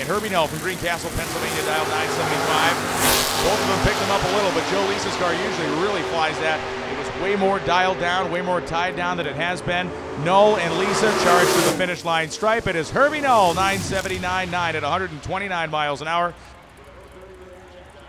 and Herbie Null from Greencastle, Pennsylvania, dial 975. Both of them picked them up a little, but Joe Lisa's car usually really flies that. It was way more dialed down, way more tied down than it has been. Null and Lisa charged to the finish line stripe. It is Herbie Null, 979.9 at 129 miles an hour.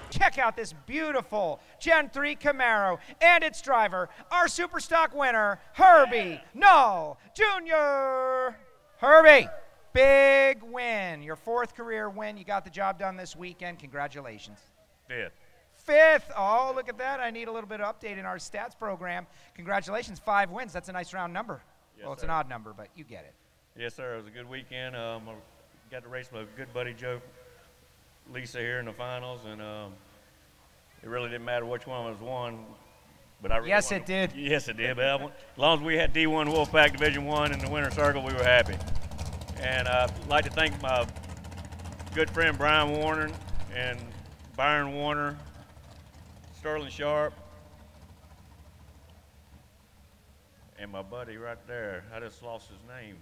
Check out this beautiful Gen 3 Camaro and its driver, our Superstock winner, Herbie Null Jr. Herbie, big win. Your fourth career win. You got the job done this weekend. Congratulations. Fifth. Fifth. Oh, look at that. I need a little bit of update in our stats program. Congratulations. Five wins. That's a nice round number. Yes, well, it's sir. an odd number, but you get it. Yes, sir. It was a good weekend. Um, I got to race my good buddy Joe Lisa here in the finals, and um, it really didn't matter which one was won. But I really Yes, it did. Yes, it did. But I as long as we had D1 Wolfpack Division One in the winner's circle, we were happy. And uh, I'd like to thank my good friend Brian Warner and Byron Warner, Sterling Sharp, and my buddy right there. I just lost his name.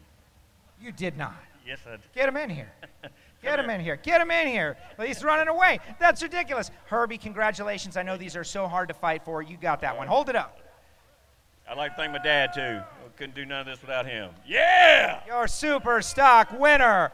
You did not. Yes, I did. Get him in here. Get him in here. Get him in here. Well, He's running away. That's ridiculous. Herbie, congratulations. I know these are so hard to fight for. You got that one. Hold it up. I'd like to thank my dad too. I couldn't do none of this without him. Yeah! Your super stock winner,